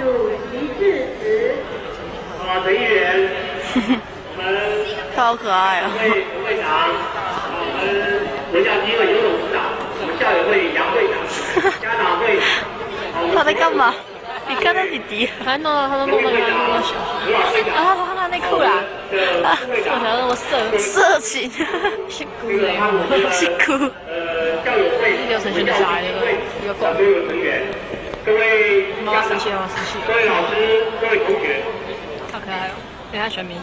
主席致辞。啊，陈议员，我们超可爱啊！会副会长，我们文教基会游泳指导，我们校友会杨会长，家长会。他在干嘛？你看他弟弟，还弄到他的弄那个那么小。啊，他穿内裤啦！啊，我想那么色色情，辛苦了，辛苦。呃，校友会、流程学的小孩那个一个小队的成员，各位妈妈生气，妈妈生气。各位老师，各位同学，好可爱哦！等下选民。